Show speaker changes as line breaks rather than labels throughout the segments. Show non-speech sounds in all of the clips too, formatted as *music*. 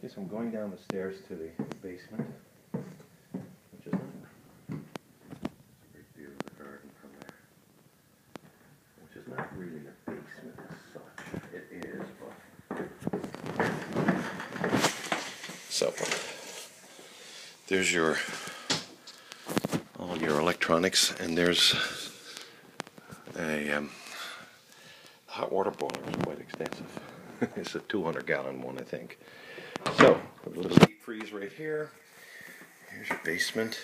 Guess I'm going down the stairs to the basement, which is not. A great view of the garden from there. Which is not really a basement as such. It is, but. So, there's your all your electronics, and there's a um, hot water boiler is quite extensive. *laughs* it's a 200 gallon one, I think. So, a little deep freeze right here. Here's your basement.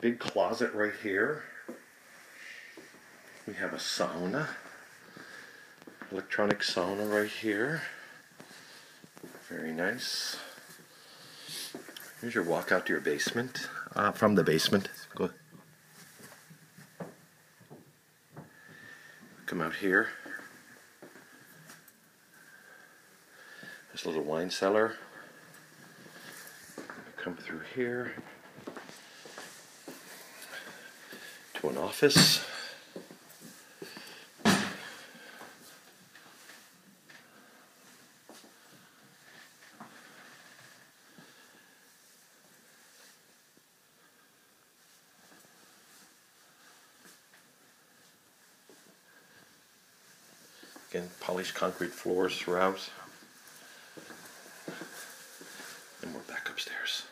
Big closet right here. We have a sauna. Electronic sauna right here. Very nice. Here's your walk out to your basement. Uh, from the basement. Go. Come out here. This little wine cellar. Come through here to an office. Again, polished concrete floors throughout. Upstairs.